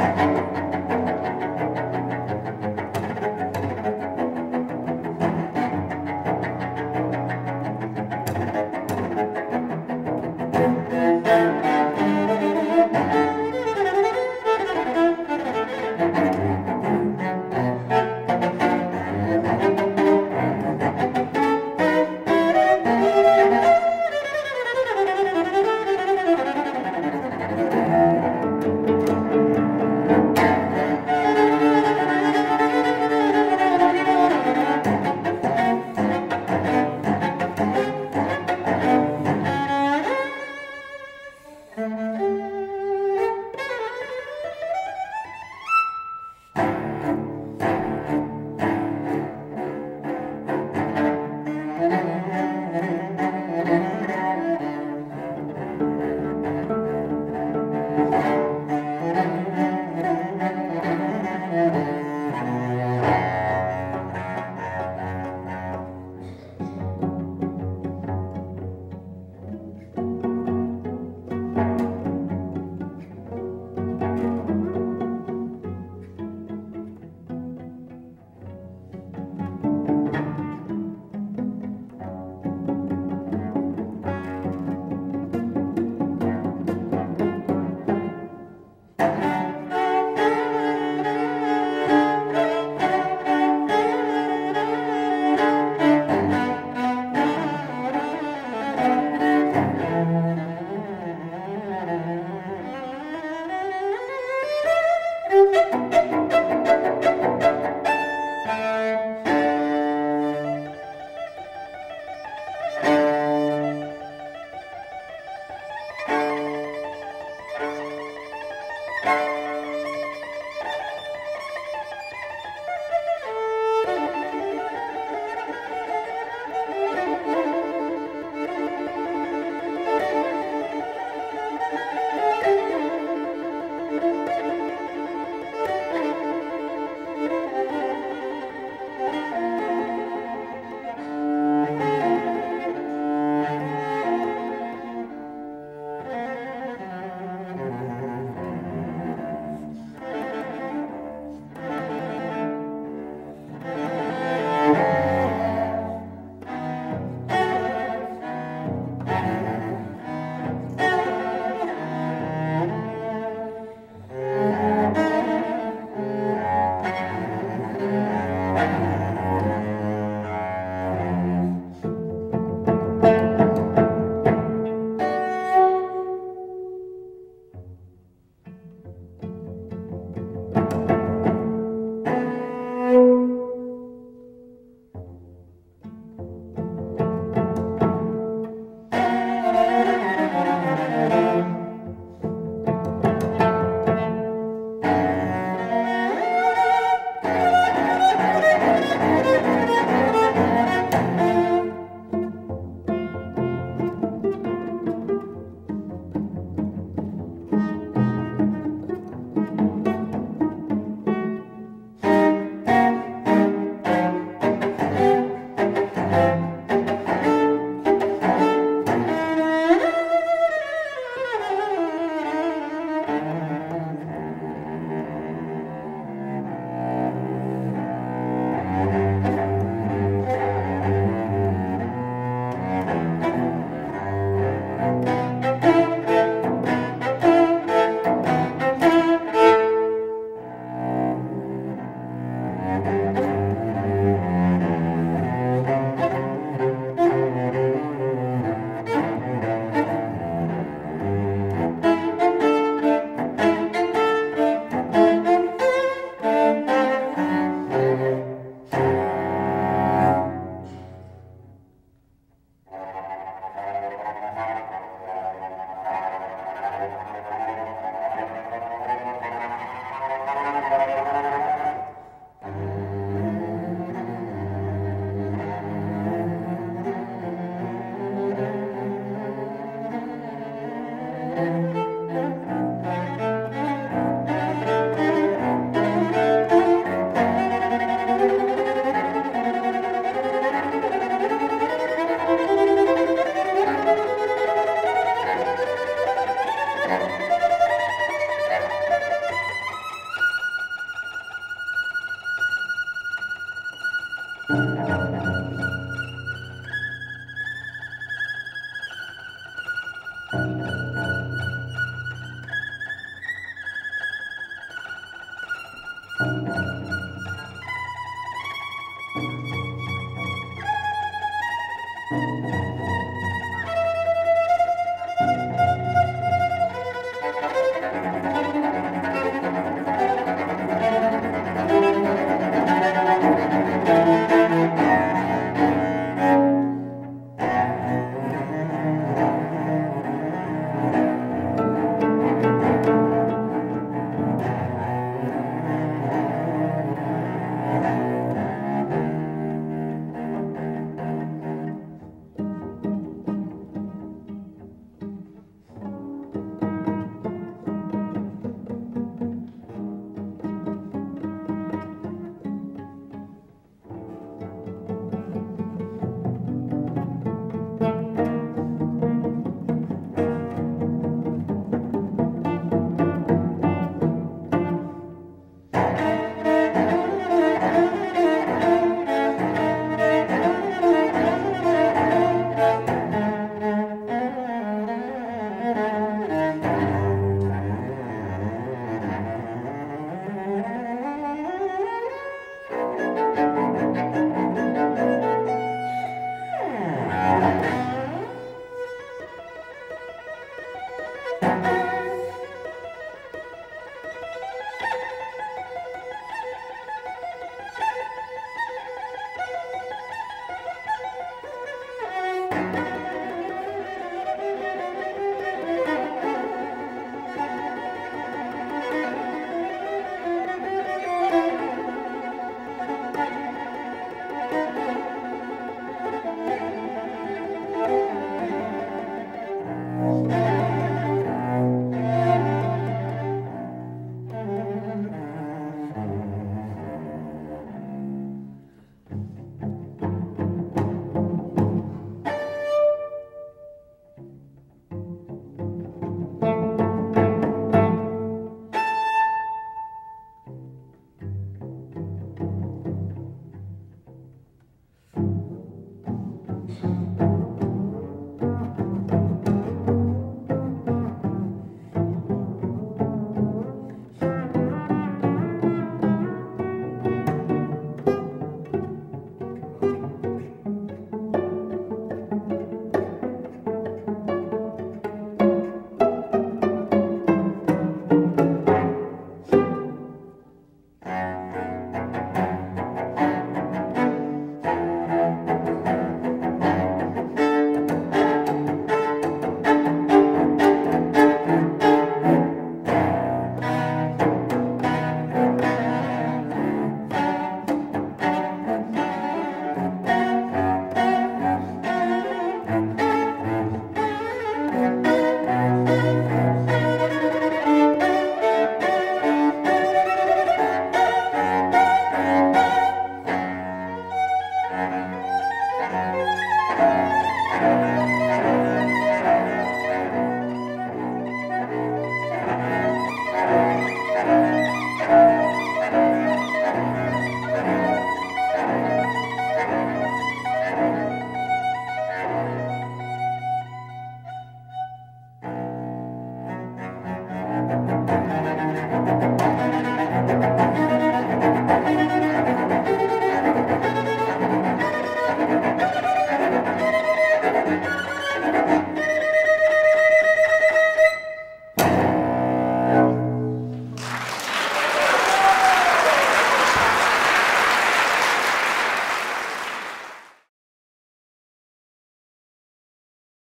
Música